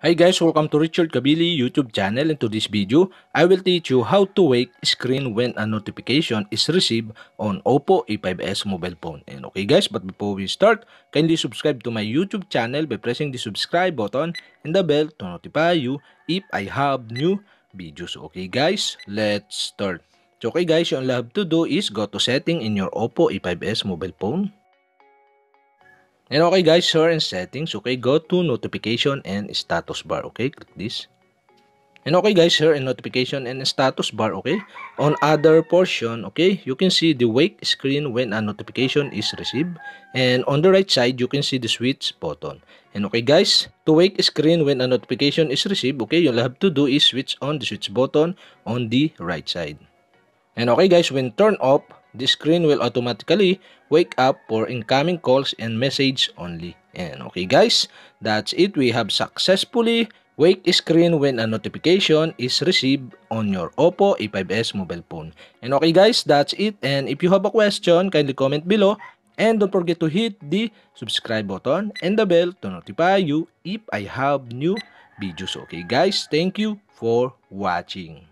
Hi guys, welcome to Richard Kabili YouTube channel. In today's video, I will teach you how to wake screen when a notification is received on Oppo A5s mobile phone. And okay guys, but before we start, kindly subscribe to my YouTube channel by pressing the subscribe button and the bell to notify you if I have new videos. Okay guys, let's start. So okay guys, yung you have to do is go to setting in your Oppo A5s mobile phone. And okay guys, here in settings, okay, go to notification and status bar, okay, click this. And okay guys, here in notification and status bar, okay, on other portion, okay, you can see the wake screen when a notification is received. And on the right side, you can see the switch button. And okay guys, to wake screen when a notification is received, okay, you'll have to do is switch on the switch button on the right side. And okay guys, when turn off, the screen will automatically wake up for incoming calls and message only. And okay guys, that's it. We have successfully wake screen when a notification is received on your Oppo A5s mobile phone. And okay guys, that's it. And if you have a question, kindly comment below. And don't forget to hit the subscribe button and the bell to notify you if I have new videos. Okay guys, thank you for watching.